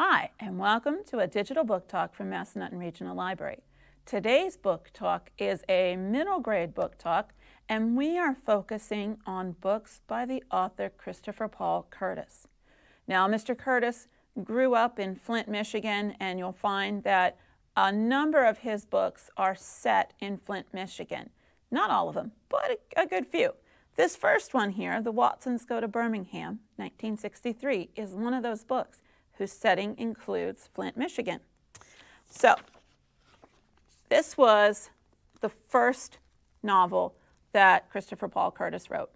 Hi, and welcome to a digital book talk from Massanutten Regional Library. Today's book talk is a middle grade book talk, and we are focusing on books by the author Christopher Paul Curtis. Now, Mr. Curtis grew up in Flint, Michigan, and you'll find that a number of his books are set in Flint, Michigan. Not all of them, but a, good few. This first one here, The Watsons Go to Birmingham, 1963, is one of those books whose setting includes Flint, Michigan. So, this was the first novel that Christopher Paul Curtis wrote.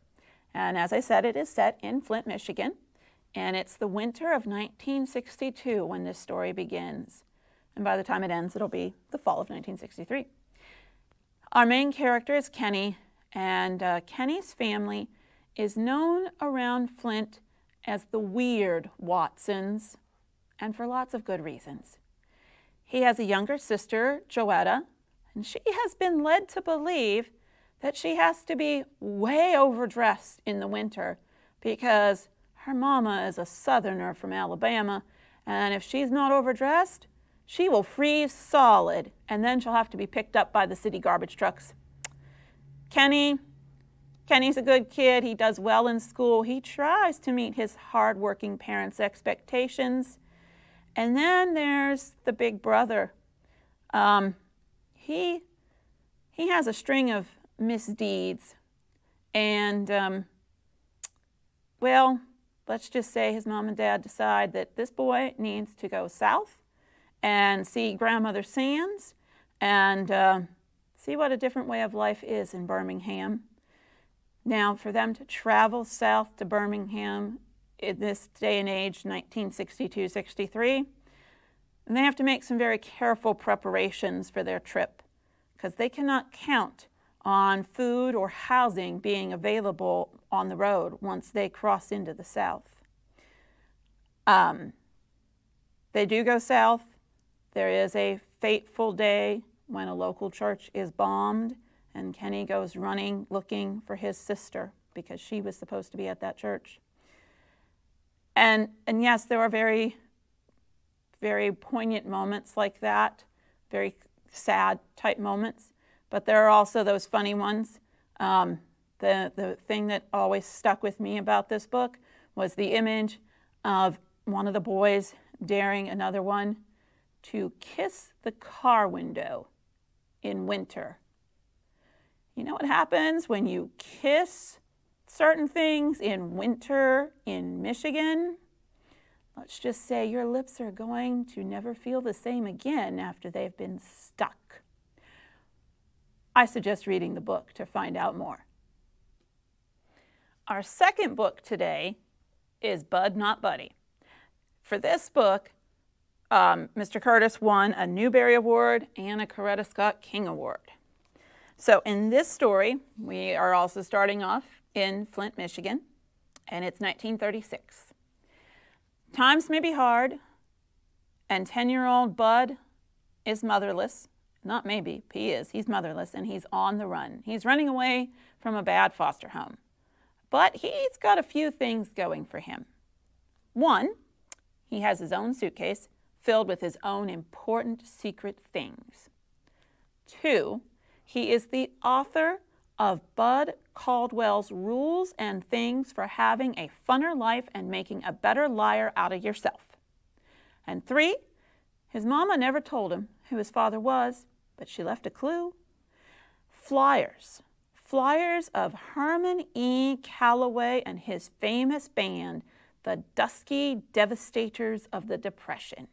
And as I said, it is set in Flint, Michigan, and it's the winter of 1962 when this story begins. And by the time it ends, it'll be the fall of 1963. Our main character is Kenny, and uh, Kenny's family is known around Flint as the Weird Watsons and for lots of good reasons. He has a younger sister, Joetta, and she has been led to believe that she has to be way overdressed in the winter because her mama is a southerner from Alabama, and if she's not overdressed, she will freeze solid, and then she'll have to be picked up by the city garbage trucks. Kenny, Kenny's a good kid. He does well in school. He tries to meet his hardworking parents' expectations. And then there's the big brother. Um, he, he has a string of misdeeds. And, um, well, let's just say his mom and dad decide that this boy needs to go south and see grandmother Sands and uh, see what a different way of life is in Birmingham. Now, for them to travel south to Birmingham in this day and age, 1962 63, and they have to make some very careful preparations for their trip because they cannot count on food or housing being available on the road once they cross into the south. Um, they do go south. There is a fateful day when a local church is bombed, and Kenny goes running looking for his sister because she was supposed to be at that church. And, and yes, there are very, very poignant moments like that, very sad type moments, but there are also those funny ones. Um, the, the thing that always stuck with me about this book was the image of one of the boys daring another one to kiss the car window in winter. You know what happens when you kiss certain things in winter in Michigan, let's just say your lips are going to never feel the same again after they've been stuck. I suggest reading the book to find out more. Our second book today is Bud Not Buddy. For this book, um, Mr. Curtis won a Newbery Award and a Coretta Scott King Award. So in this story, we are also starting off in Flint, Michigan, and it's 1936. Times may be hard, and 10 year old Bud is motherless. Not maybe, he is. He's motherless and he's on the run. He's running away from a bad foster home. But he's got a few things going for him. One, he has his own suitcase filled with his own important secret things. Two, he is the author of Bud Caldwell's Rules and Things for Having a Funner Life and Making a Better Liar Out of Yourself. And three, his mama never told him who his father was, but she left a clue. Flyers. Flyers of Herman E. Calloway and his famous band, the Dusky Devastators of the Depression.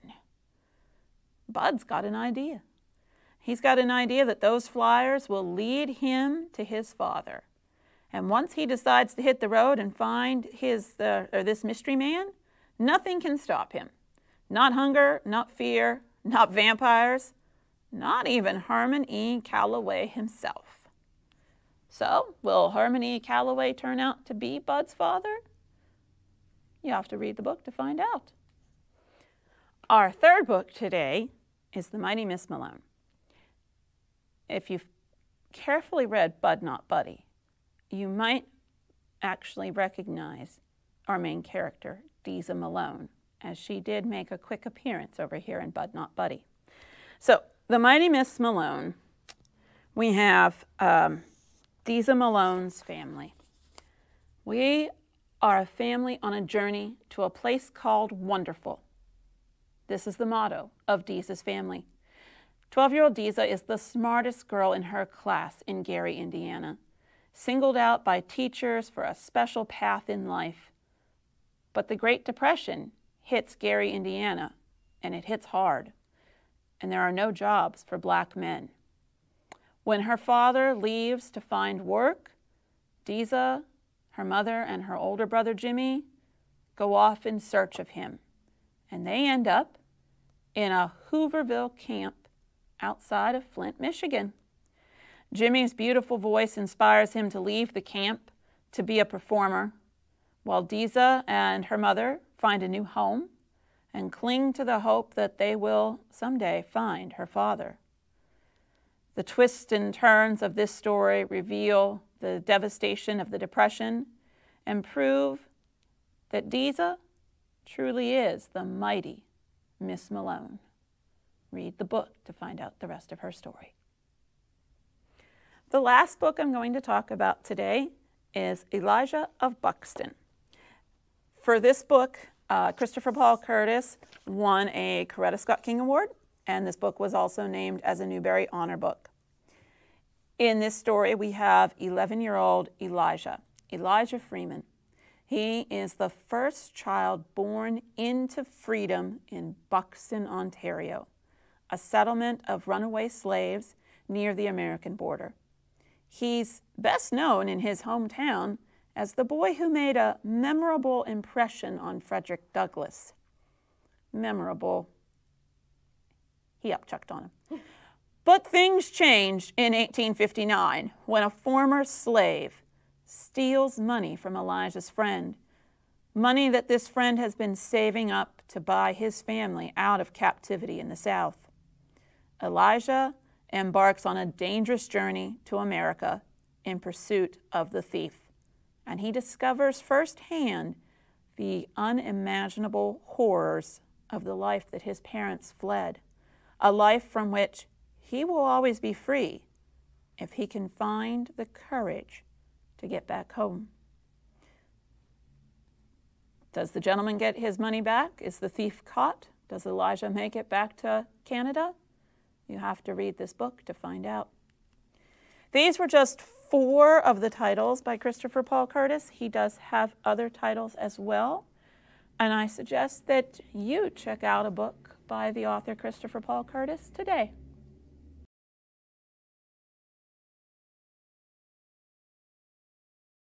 Bud's got an idea. He's got an idea that those flyers will lead him to his father. And once he decides to hit the road and find his uh, or this mystery man, nothing can stop him. Not hunger, not fear, not vampires, not even Herman E. Calloway himself. So, will Herman E. Calloway turn out to be Bud's father? You have to read the book to find out. Our third book today is The Mighty Miss Malone if you've carefully read Bud Not Buddy, you might actually recognize our main character, Deza Malone, as she did make a quick appearance over here in Bud Not Buddy. So, the Mighty Miss Malone, we have um, Deza Malone's family. We are a family on a journey to a place called Wonderful. This is the motto of Deza's family. 12 year old Deza is the smartest girl in her class in Gary, Indiana, singled out by teachers for a special path in life. But the Great Depression hits Gary, Indiana, and it hits hard, and there are no jobs for black men. When her father leaves to find work, Deza, her mother, and her older brother Jimmy go off in search of him, and they end up in a Hooverville camp outside of Flint, Michigan. Jimmy's beautiful voice inspires him to leave the camp to be a performer, while Deza and her mother find a new home and cling to the hope that they will someday find her father. The twists and turns of this story reveal the devastation of the Depression and prove that Deza truly is the mighty Miss Malone. Read the book to find out the rest of her story. The last book I'm going to talk about today is Elijah of Buxton. For this book, uh, Christopher Paul Curtis won a Coretta Scott King Award, and this book was also named as a Newbery Honor Book. In this story, we have 11 year old Elijah, Elijah Freeman. He is the first child born into freedom in Buxton, Ontario, a settlement of runaway slaves near the American border. He's best known in his hometown as the boy who made a memorable impression on Frederick Douglass. Memorable. He upchucked on him. But things changed in 1859 when a former slave steals money from Elijah's friend, money that this friend has been saving up to buy his family out of captivity in the South. Elijah embarks on a dangerous journey to America in pursuit of the thief, and he discovers firsthand the unimaginable horrors of the life that his parents fled, a life from which he will always be free if he can find the courage to get back home. Does the gentleman get his money back? Is the thief caught? Does Elijah make it back to Canada? You have to read this book to find out. These were just four of the titles by Christopher Paul Curtis. He does have other titles as well. And I suggest that you check out a book by the author Christopher Paul Curtis today.